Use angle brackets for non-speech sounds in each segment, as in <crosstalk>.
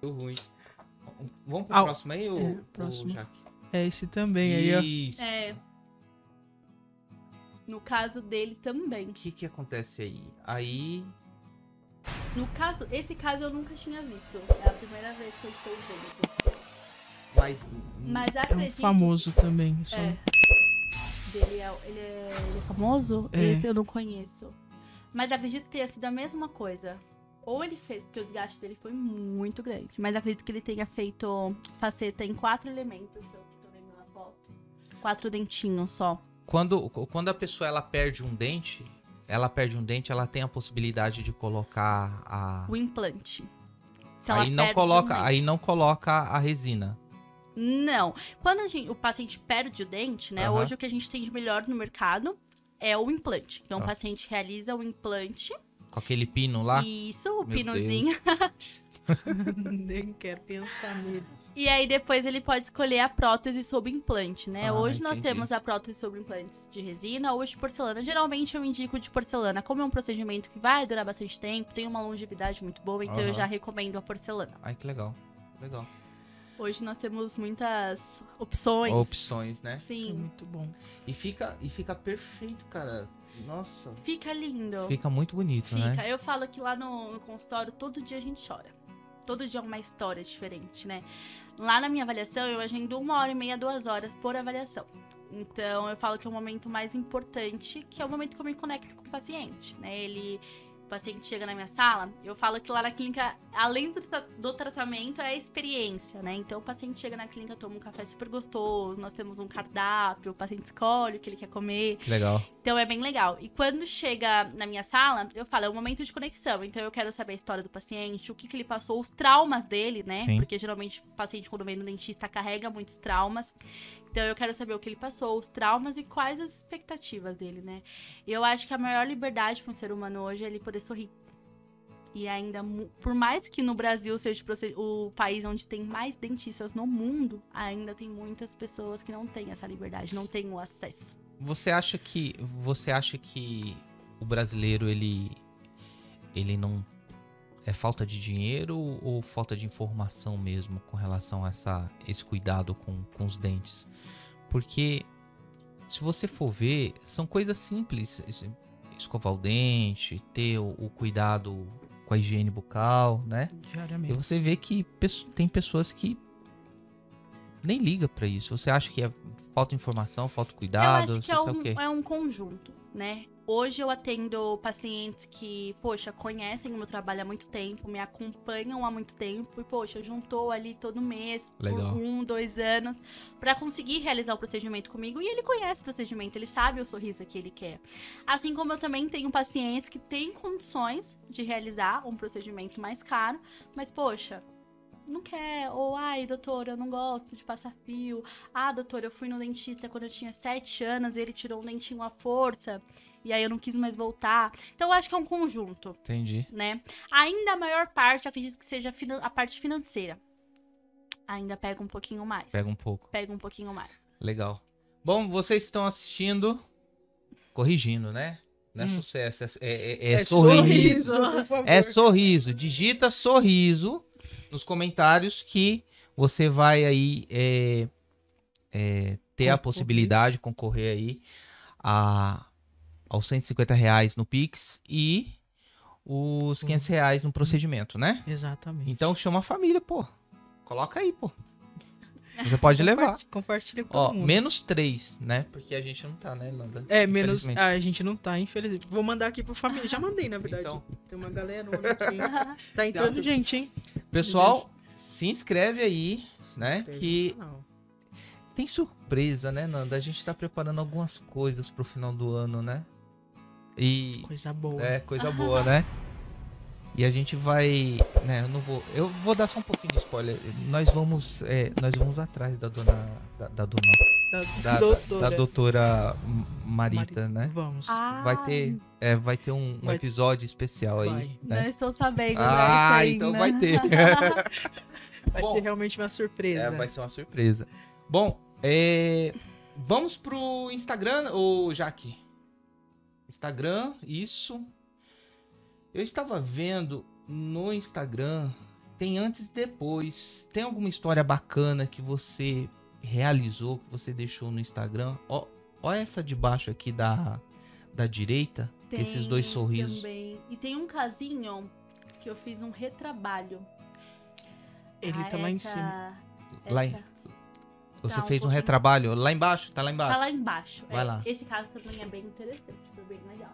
Deu ruim. Vamos pro Ah, próximo aí, ou, é, próximo. Jaque? É esse também aí, ó. Isso. É. No caso dele também. O que que acontece aí? Aí... No caso, esse caso eu nunca tinha visto. É a primeira vez que eu estou vendo. Mas... Mas É um acredito. famoso também. Só... É. Dele é, ele, é, ele é famoso? É. Esse eu não conheço. Mas acredito que tenha sido a mesma coisa. Ou ele fez, porque o desgaste dele foi muito grande. Mas acredito que ele tenha feito faceta em quatro elementos, pelo que tô vendo na foto. Quatro dentinhos só. Quando, quando a pessoa ela perde um dente, ela perde um dente, ela tem a possibilidade de colocar a... O implante. Se ela Aí não, um coloca, dente. aí não coloca a resina. Não. Quando a gente- o paciente perde o dente, né? Hoje o que a gente tem de melhor no mercado é o implante. Então Ah. o paciente realiza o implante. Com aquele pino lá. Isso, o Meu pinozinho. <laughs> Nem quero pensar nele. E aí depois ele pode escolher a prótese sob implante, né? Ah, Hoje nós entendi. temos a prótese sob implantes de resina ou de porcelana. Geralmente eu indico de porcelana, como é um procedimento que vai durar bastante tempo, tem uma longevidade muito boa, então eu Aham. já recomendo a porcelana. Ai, que legal. Legal. Hoje nós temos muitas opções. Opções, né? Isso é Sim. muito bom. E fica, e fica perfeito, cara. Nossa. Fica lindo. Fica muito bonito, né? Fica. Eu falo que lá no, no consultório todo dia a gente chora. Todo dia é uma história diferente, né? Lá na minha avaliação, eu agendo uma hora e meia, duas horas por avaliação. Então, eu falo que é o momento mais importante, que é o momento que eu me conecto com o paciente, né? Ele, o paciente chega na minha sala, eu falo que lá na clínica, além do, do tratamento, é a experiência, né? Então, o paciente chega na clínica, toma um café super gostoso, nós temos um cardápio, o paciente escolhe o que ele quer comer. Legal. Então é bem legal. E quando chega na minha sala, eu falo, é um momento de conexão. Então eu quero saber a história do paciente, o que, que ele passou, os traumas dele, né? Sim. Porque geralmente o paciente, quando vem no dentista, carrega muitos traumas. Então eu quero saber o que ele passou, os traumas e quais as expectativas dele, né? Eu acho que a maior liberdade para um ser humano hoje é ele poder sorrir. E ainda, por mais que no Brasil seja o país onde tem mais dentistas no mundo, ainda tem muitas pessoas que não têm essa liberdade, não têm o acesso. Você acha que você acha que o brasileiro ele ele não é falta de dinheiro ou falta de informação mesmo com relação a essa esse cuidado com, com os dentes? Porque se você for ver, são coisas simples, es- escovar o dente, ter o, o cuidado com a higiene bucal, né? E Diariamente. você vê que tem pessoas que nem liga pra isso. Você acha que é falta de informação, falta de cuidado, eu acho que é um, é um conjunto, né? Hoje eu atendo pacientes que, poxa, conhecem o meu trabalho há muito tempo, me acompanham há muito tempo e, poxa, juntou ali todo mês, Legal. por um, dois anos, pra conseguir realizar o procedimento comigo. E ele conhece o procedimento, ele sabe o sorriso que ele quer. Assim como eu também tenho pacientes que têm condições de realizar um procedimento mais caro, mas, poxa, não quer, ou ai, doutora, eu não gosto de passar fio. Ah, doutora, eu fui no dentista quando eu tinha sete anos e ele tirou um dentinho à força. E aí eu não quis mais voltar. Então eu acho que é um conjunto, Entendi. né? Ainda a maior parte, eu acredito que seja a parte financeira. Ainda pega um pouquinho mais. Pega um pouco. Pega um pouquinho mais. Legal. Bom, vocês estão assistindo. Corrigindo, né? Não é Hum. sucesso, é, é- é sorriso. por favor. É sorriso. Digita sorriso nos comentários que você vai aí é, é, ter a possibilidade de concorrer aí a, aos 150 reais no Pix e os 500 reais no procedimento, né? Exatamente. Então chama a família, pô. Coloca aí, pô. <laughs> Você pode levar. Compartilha- com Ó, mundo. menos três, né? Porque a gente não tá, né, Nanda? É, menos. A gente não tá, infelizmente. Vou mandar aqui pro família. Já mandei, na verdade. Então, Tem uma galera aqui. <laughs> Tá entrando gente, hein? Pessoal, se inscreve aí, né? Inscreve Que tem surpresa, né, Nanda? A gente tá preparando algumas coisas pro final do ano, né? E Coisa boa. é coisa <laughs> boa, né? E a gente vai, né, eu não vou, eu vou dar só um pouquinho de spoiler. Nós vamos, é, nós vamos atrás da dona da, da dona Da, da, doutora. da doutora Marita, Marita. né? Vamos. Vai ter, é, vai ter um, um Vai- episódio especial aí, né? Não estou sabendo. Ah, dessa então ainda. vai ter. <laughs> Vai Bom, ser realmente uma surpresa. É, vai ser uma surpresa. Bom, é, vamos pro Instagram, ô Jaque? Instagram, isso. Eu estava vendo no Instagram tem antes e depois. Tem alguma história bacana que você realizou, que você deixou no Instagram? Ó, ó essa de baixo aqui da, da direita, Tem esses dois sorrisos. Também. E tem um casinho que eu fiz um retrabalho. Ele Ah, tá lá em essa- cima. Lá em- essa Você Tá, um fez um pouquinho. retrabalho lá embaixo? Tá lá embaixo? Tá lá embaixo. Vai É, lá. Esse caso também é bem interessante, foi bem legal.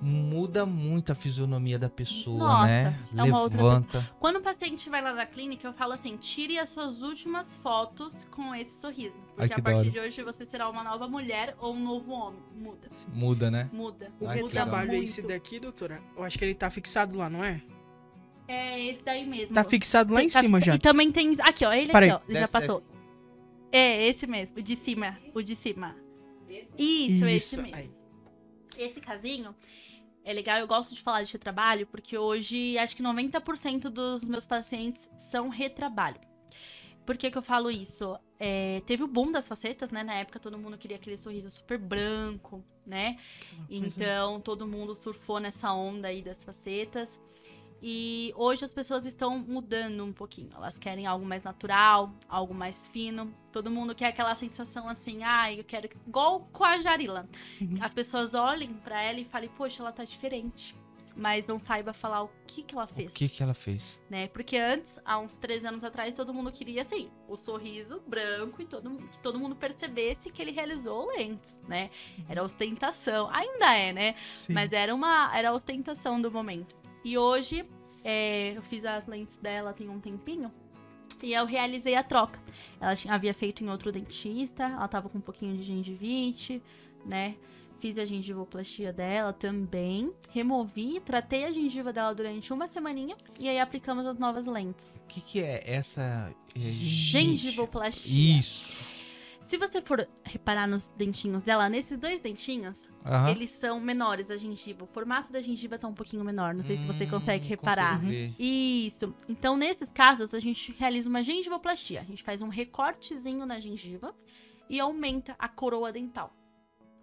Muda muito a fisionomia da pessoa, Nossa, né? é uma outra Levanta. Quando o paciente vai lá na clínica, eu falo assim: tire as suas últimas fotos com esse sorriso. Ai, Porque que a da partir de hoje você será uma nova mulher ou um novo homem. Muda. Muda, né? Muda. O Ai, que muda legal. retrabalho é esse daqui, doutora? Eu acho que ele tá fixado lá, não é? É esse daí mesmo. Tá fixado lá em Tá- cima já. E também tem. Aqui, ó. Ele Peraí. aqui, ó. Ele já Desce, passou. É, esse mesmo. O de cima. O de cima. Isso, esse mesmo. Aí. Esse casinho é legal, eu gosto de falar de retrabalho, porque hoje acho que 90% dos meus pacientes são retrabalho. Por que, que eu falo isso? É, teve o boom das facetas, né? Na época todo mundo queria aquele sorriso super branco, né? Então todo mundo surfou nessa onda aí das facetas. E hoje as pessoas estão mudando um pouquinho. Elas querem algo mais natural, algo mais fino. Todo mundo quer aquela sensação assim, ah, eu quero. Igual com a Jarila. Uhum. As pessoas olhem pra ela e falem, poxa, ela tá diferente. Mas não saiba falar o que, que ela fez O que que ela fez? né? Porque antes, há uns três anos atrás, todo mundo queria assim, o sorriso branco e todo, mundo- que todo mundo percebesse que ele realizou lentes, né? Era ostentação, ainda é, né? Sim. Mas era uma era a ostentação do momento. E hoje, é, eu fiz as lentes dela tem um tempinho. E eu realizei a troca. Ela tinha- havia feito em outro dentista, ela tava com um pouquinho de gengivite, né? Fiz a gengivoplastia dela também. Removi, tratei a gengiva dela durante uma semaninha e aí aplicamos as novas lentes. O que que é essa... Gengivoplastia. Isso. Se você for reparar nos dentinhos dela, nesses dois dentinhos, Aham. eles são menores, a gengiva. O formato da gengiva tá um pouquinho menor. Não sei se você Hum, consegue reparar. consigo ver. Isso. Então, nesses casos, a gente realiza uma gengivoplastia. A gente faz um recortezinho na gengiva e aumenta a coroa dental.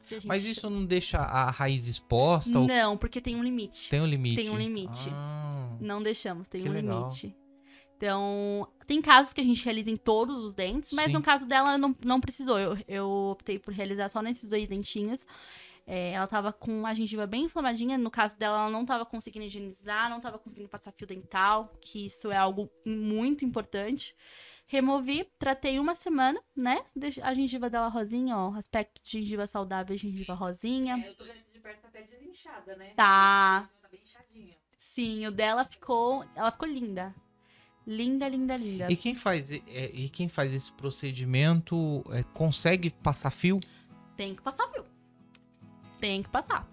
Que a gente Mas isso não deixa a raiz exposta? ou Não, porque tem um limite. Tem um limite? Tem um limite. Ah, Não deixamos, tem Que um legal. limite. Então, tem casos que a gente realiza em todos os dentes, mas Sim. no caso dela não, não precisou. Eu, eu optei por realizar só nesses dois dentinhos. É, ela tava com a gengiva bem inflamadinha. No caso dela, ela não tava conseguindo higienizar, não tava conseguindo passar fio dental, que isso é algo muito importante. Removi, tratei uma semana, né? A gengiva dela rosinha, ó. Aspecto de gengiva saudável, gengiva rosinha. É, eu tô vendo de perto tá até desinchada, né? Tá. Tá bem inchadinha. Sim, o dela ficou. Ela ficou linda. Linda, linda, linda. E quem faz, é, e quem faz esse procedimento é, consegue passar fio? Tem que passar fio. Tem que passar.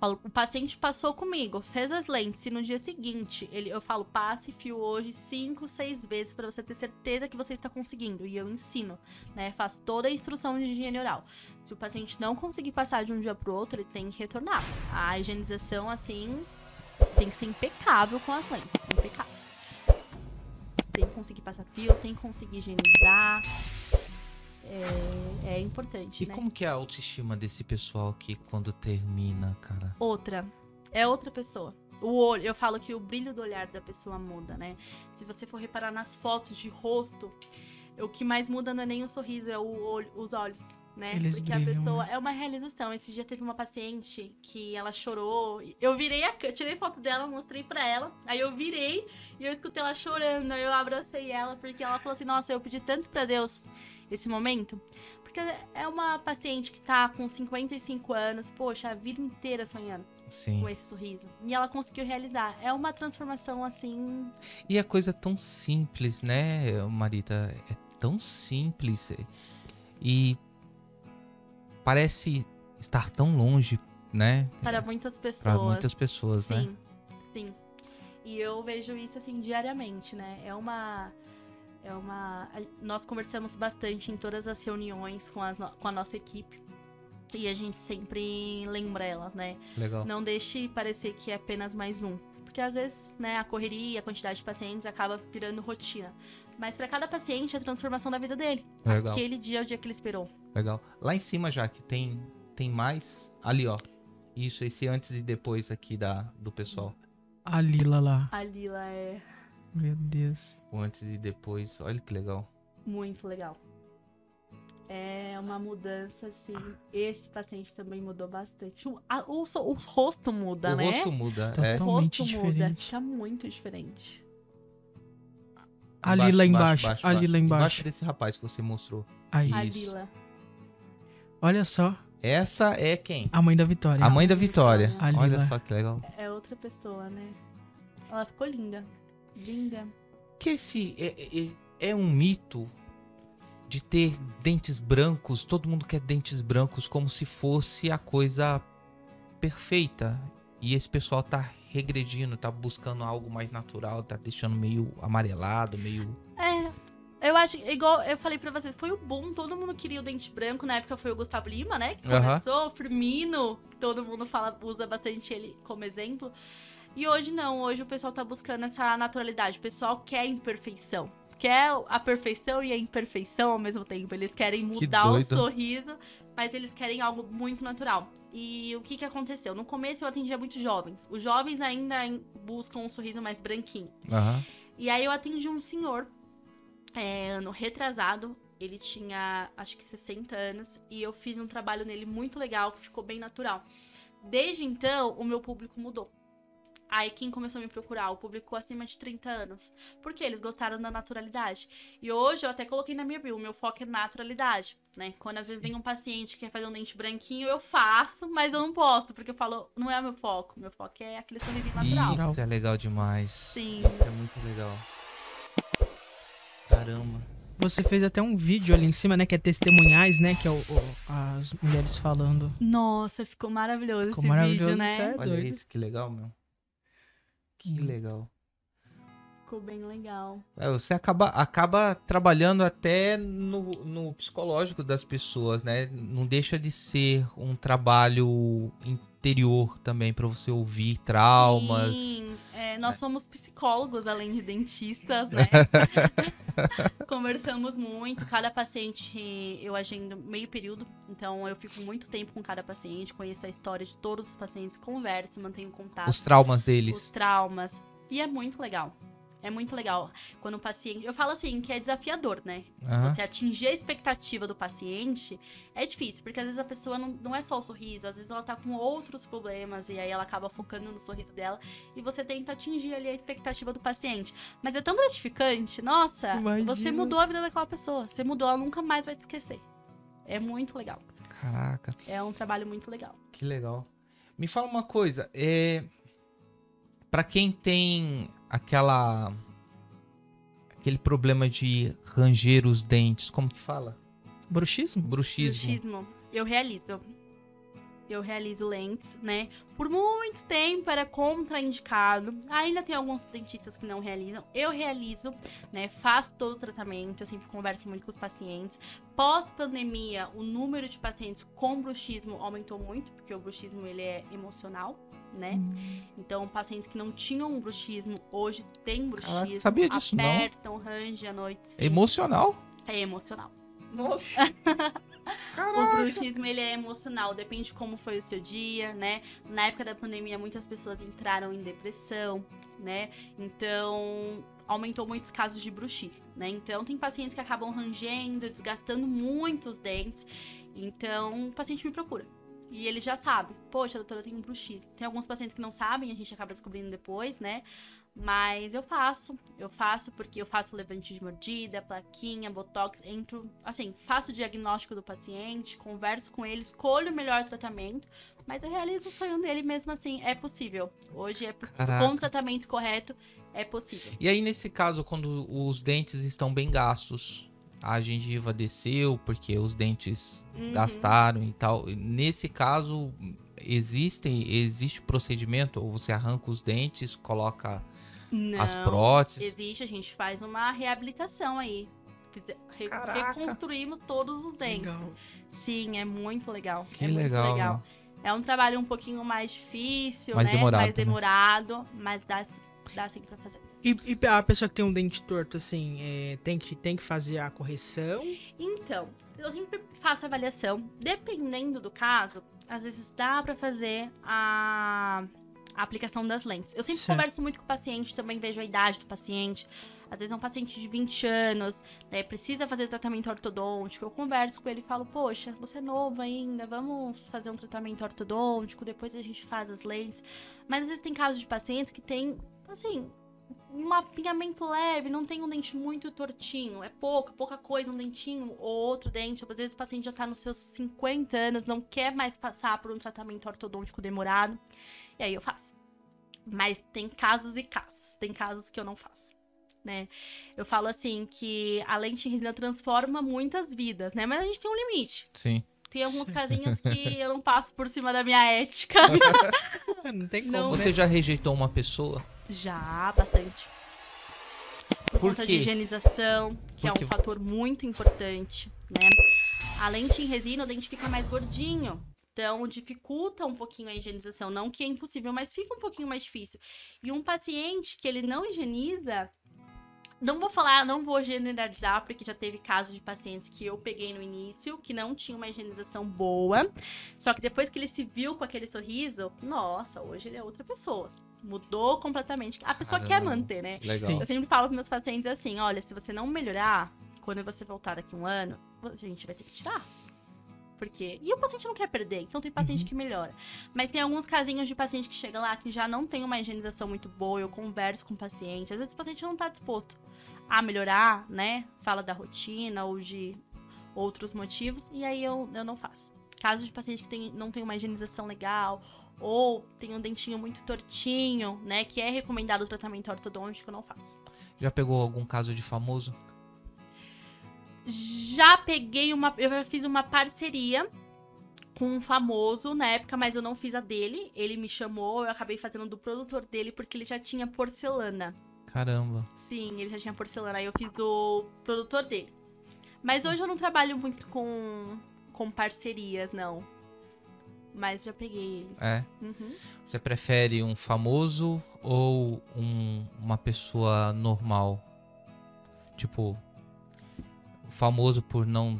O paciente passou comigo, fez as lentes, e no dia seguinte ele, eu falo, passe fio hoje cinco, seis vezes pra você ter certeza que você está conseguindo. E eu ensino, né? Faço toda a instrução de higiene oral. Se o paciente não conseguir passar de um dia pro outro, ele tem que retornar. A higienização, assim, tem que ser impecável com as lentes. Impecável. Que conseguir passar fio, tem que conseguir higienizar. É, é importante, E né? como que é a autoestima desse pessoal aqui quando termina, cara? outra. É outra pessoa. O olho, eu falo que o brilho do olhar da pessoa muda, né? Se você for reparar nas fotos de rosto, o que mais muda não é nem o sorriso, é o olho, os olhos, né? Eles Porque a brilham, pessoa né? é uma realização. Esse dia teve uma paciente que ela chorou. Eu virei a, eu tirei foto dela, mostrei pra ela. Aí eu virei e eu escutei ela chorando. Aí eu abracei ela porque ela falou assim: "Nossa, eu pedi tanto pra Deus esse momento". Porque é uma paciente que tá com 55 anos, poxa, a vida inteira sonhando Sim. com esse sorriso. E ela conseguiu realizar. É uma transformação assim. E é coisa tão simples, né, Marita? É tão simples. E parece estar tão longe, né? Para muitas pessoas. Para muitas pessoas, né? Sim, sim. E eu vejo isso assim diariamente, né? É uma. É uma. Nós conversamos bastante em todas as reuniões com, as com a nossa equipe. E a gente sempre lembra elas, né? Legal. Não deixe parecer que é apenas mais um. Porque às vezes, né, a correria, a quantidade de pacientes acaba virando rotina. Mas para cada paciente é a transformação da vida dele. Legal. Aquele dia é o dia que ele esperou. Legal. Lá em cima já que tem tem mais ali, ó. Isso, esse antes e depois aqui da do pessoal. A Lila lá. A Lila é Meu Deus. O antes e depois. Olha que legal. muito legal. É uma mudança, assim. Esse paciente também mudou bastante. O, a- o o rosto muda, o né? rosto muda. Total. É. O totalmente rosto muda. diferente. Fica muito diferente. Ali lá embaixo, ali lá embaixo. desse rapaz que você mostrou. Aí. A. Lila. Olha só, Essa é quem? a mãe da Vitória. A mãe da Vitória. A Olha Lila. só que legal. É outra pessoa, né? Ela ficou linda. Linda. Que esse é, é, é um mito de ter dentes brancos. Todo mundo quer dentes brancos como se fosse a coisa perfeita. E esse pessoal tá regredindo, tá buscando algo mais natural, tá deixando meio amarelado, meio. Acho, igual eu falei pra vocês, foi o boom, todo mundo queria o dente branco, na época foi o Gustavo Lima, né, que começou, o Firmino, que todo mundo fala, usa bastante ele como exemplo. E hoje não, hoje o pessoal tá buscando essa naturalidade, o pessoal quer imperfeição. Quer a perfeição e a imperfeição ao mesmo tempo. Eles querem mudar o sorriso, mas eles querem algo muito natural. E o que que aconteceu? No começo eu atendia muitos jovens. Os jovens ainda buscam um sorriso mais branquinho. Aham. E aí eu atendi um senhor, é, ano retrasado, ele tinha acho que 60 anos, e eu fiz um trabalho nele muito legal, que ficou bem natural. Desde então, o meu público mudou. Aí quem começou a me procurar? O público acima de 30 anos. Porque eles gostaram da naturalidade. E hoje eu até coloquei na minha bio, o meu foco é naturalidade, né? Quando às vezes vem um paciente que quer fazer um dente branquinho, eu faço, mas eu não posto, porque eu falo, não é o meu foco. Meu foco é aquele sorrisinho natural. Isso é legal demais. Sim. Isso é muito legal. Caramba. Você fez até um vídeo ali em cima, né? Que é testemunhais, né? Que é o, o- as mulheres falando. Nossa, ficou maravilhoso Ficou esse maravilhoso, vídeo, né? sério. Olha isso, que legal, meu. Que Hum. legal. Ficou bem legal. É, você acaba, acaba trabalhando até no, no psicológico das pessoas, né? Não deixa de ser um trabalho interior também pra você ouvir traumas. Sim, é, nós somos psicólogos, além de dentistas, né? <laughs> Conversamos muito. Cada paciente eu agendo meio período, então eu fico muito tempo com cada paciente, conheço a história de todos os pacientes, converso, mantenho contato. Os traumas os deles. traumas. E é muito legal. É muito legal. Quando o paciente. Eu falo assim que é desafiador, né? Aham. Você atingir a expectativa do paciente é difícil, porque às vezes a pessoa não, não é só o sorriso, às vezes ela tá com outros problemas e aí ela acaba focando no sorriso dela e você tenta atingir ali a expectativa do paciente. Mas é tão gratificante, nossa, Imagina. você mudou a vida daquela pessoa, você mudou, ela nunca mais vai te esquecer. É muito legal. Caraca, É um trabalho muito legal. que legal. Me fala uma coisa, é. Pra quem tem aquela. aquele problema de ranger os dentes, como que fala? Bruxismo? Bruxismo. Bruxismo, eu realizo. Eu realizo lentes, né? Por muito tempo era contraindicado. Ainda tem alguns dentistas que não realizam. Eu realizo, né? Faço todo o tratamento. Eu sempre converso muito com os pacientes. Pós-pandemia, o número de pacientes com bruxismo aumentou muito, porque o bruxismo ele é emocional, né? Então, pacientes que não tinham um bruxismo hoje têm bruxismo. Caraca, sabia disso, não. apertam, range à noite. sim. Emocional? É emocional. Nossa. <laughs> O bruxismo, ele é emocional, depende de como foi o seu dia, né? Na época da pandemia, muitas pessoas entraram em depressão, né? Então, aumentou muitos casos de bruxismo, né? Então, tem pacientes que acabam rangendo, desgastando muito os dentes. Então, o paciente me procura. E ele já sabe, poxa, doutora, eu tenho um bruxismo. Tem alguns pacientes que não sabem, a gente acaba descobrindo depois, né? Mas eu faço, eu faço porque eu faço levante de mordida, plaquinha, botox, entro, assim, faço o diagnóstico do paciente, converso com ele, escolho o melhor tratamento, mas eu realizo o sonho dele mesmo assim, é possível. Hoje é possível, com o tratamento correto, é possível. E aí, nesse caso, quando os dentes estão bem gastos, a gengiva desceu porque os dentes Uhum. gastaram e tal. Nesse caso, existem, existe procedimento? Ou você arranca os dentes, coloca Não, as próteses? existe, a gente faz uma reabilitação aí. Re- Caraca. reconstruímos todos os dentes. Legal. Sim, é muito legal. Que é muito legal, legal. meu. É um trabalho um pouquinho mais difícil, Mais né? demorado mais demorado, mas dá, sim- dá sim pra fazer. E, e a pessoa que tem um dente torto, assim, é, tem, que, tem que fazer a correção? Então, eu sempre faço avaliação. Dependendo do caso, às vezes dá pra fazer a, a aplicação das lentes. Eu sempre Certo. converso muito com o paciente, também vejo a idade do paciente. Às vezes é um paciente de 20 anos, né, precisa fazer tratamento ortodôntico. Eu converso com ele e falo, poxa, você é novo ainda, vamos fazer um tratamento ortodôntico, depois a gente faz as lentes. Mas às vezes tem casos de pacientes que tem, assim, um apinhamento leve, não tem um dente muito tortinho. É pouca, pouca coisa, um dentinho ou outro dente. Às vezes o paciente já tá nos seus 50 anos, não quer mais passar por um tratamento ortodôntico demorado. E aí eu faço. Mas tem casos e casos. Tem casos que eu não faço. Né? Eu falo assim que a lente em resina transforma muitas vidas, né? Mas a gente tem um limite. Sim. Tem alguns casinhos que <laughs> eu não passo por cima da minha ética. <laughs> Não tem como, Não. né? Você já rejeitou uma pessoa? Já, bastante. Por, Por conta quê? de higienização, que é um fator muito importante, né? A lente em resina, o dente fica mais gordinho. Então, dificulta um pouquinho a higienização. Não que é impossível, mas fica um pouquinho mais difícil. E um paciente que ele não higieniza... Não vou falar, não vou generalizar, porque já teve casos de pacientes que eu peguei no início, que não tinham uma higienização boa. Só que depois que ele se viu com aquele sorriso, nossa, hoje ele é outra pessoa. Mudou completamente. A pessoa quer Caramba. manter, né? Legal. Eu sempre falo para meus pacientes assim: olha, se você não melhorar, quando você voltar daqui um ano, a gente vai ter que tirar. Porque. E o paciente não quer perder, então tem paciente que melhora. Mas tem alguns casinhos de paciente que chega lá que já não tem uma higienização muito boa, eu converso com o paciente. Às vezes o paciente não tá disposto a melhorar, né? Fala da rotina ou de outros motivos, e aí eu, eu não faço. Casos de paciente que tem, não tem uma higienização legal, ou tem um dentinho muito tortinho, né? Que é recomendado o tratamento ortodôntico, eu não faço. Já pegou algum caso de famoso? Já peguei uma. Eu já fiz uma parceria com um famoso na época, mas eu não fiz a dele. Ele me chamou, eu acabei fazendo do produtor dele porque ele já tinha porcelana. Caramba. Sim, ele já tinha porcelana. Aí eu fiz do produtor dele. Mas hoje eu não trabalho muito com, com parcerias, não. Mas já peguei ele. É. Uhum. Você prefere um famoso ou um- uma pessoa normal? Tipo, famoso por não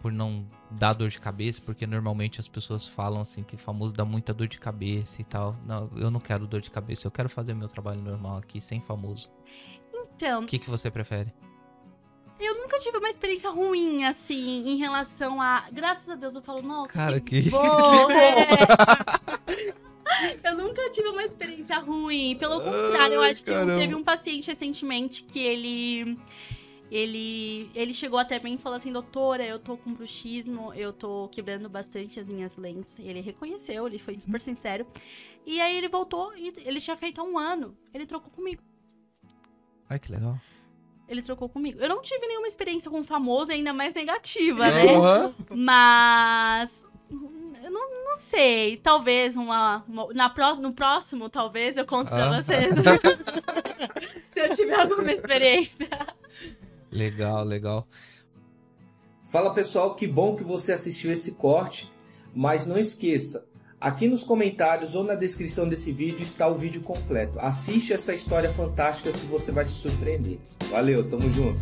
por não dar dor de cabeça, porque normalmente as pessoas falam assim que famoso dá muita dor de cabeça e tal. Não, eu não quero dor de cabeça, eu quero fazer meu trabalho normal aqui sem famoso. Então, O que que você prefere? Eu nunca tive uma experiência ruim, assim, em relação a. Graças a Deus, eu falo, nossa, Cara, que, <laughs> que- bom, que <laughs> é. Eu nunca tive uma experiência ruim. Pelo contrário, eu Ai, acho que caramba. teve um paciente recentemente que ele. Ele, ele chegou até mim e falou assim, doutora, eu tô com bruxismo, eu tô quebrando bastante as minhas lentes. E ele reconheceu, ele foi super sincero. E aí ele voltou e ele tinha feito há um ano. Ele trocou comigo. Ai, que legal. Ele trocou comigo. Eu não tive nenhuma experiência com famoso, ainda mais negativa, né? Aham. Mas. Eu não, não sei. Talvez uma. uma- na pró- no próximo, talvez eu conto pra Ah. vocês. <laughs> Se eu tiver alguma experiência. Legal, legal. Fala pessoal, que bom que você assistiu esse corte, mas não esqueça, aqui nos comentários ou na descrição desse vídeo está o vídeo completo. Assiste essa história fantástica que você vai se surpreender. Valeu, tamo junto.